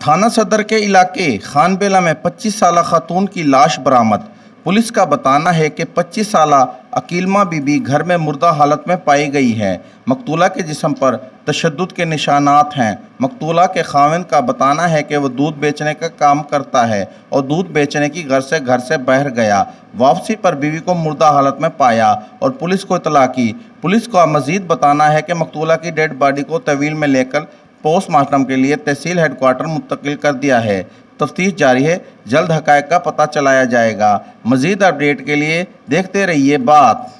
थाना सदर के इलाके खानबेला में 25 साल खातून की लाश बरामद। पुलिस का बताना है कि 25 साल अकीलमा बीबी घर में मुर्दा हालत में पाई गई है। मकतूला के जिसम पर तशद के निशानात हैं। मकतूला के खाविन का बताना है कि वह दूध बेचने का काम करता है और दूध बेचने की घर से घर से बहर गया। वापसी पर बीवी को मुर्दा हालत में पाया और पुलिस को इतला की। पुलिस का मजीद बताना है कि मकतूला की डेड बॉडी को तवील में लेकर पोस्टमार्टम के लिए तहसील हेडक्वार्टर मुंतकिल कर दिया है। तफ्तीश जारी है। जल्द हकायक का पता चलाया जाएगा। मजीद अपडेट के लिए देखते रहिए बात।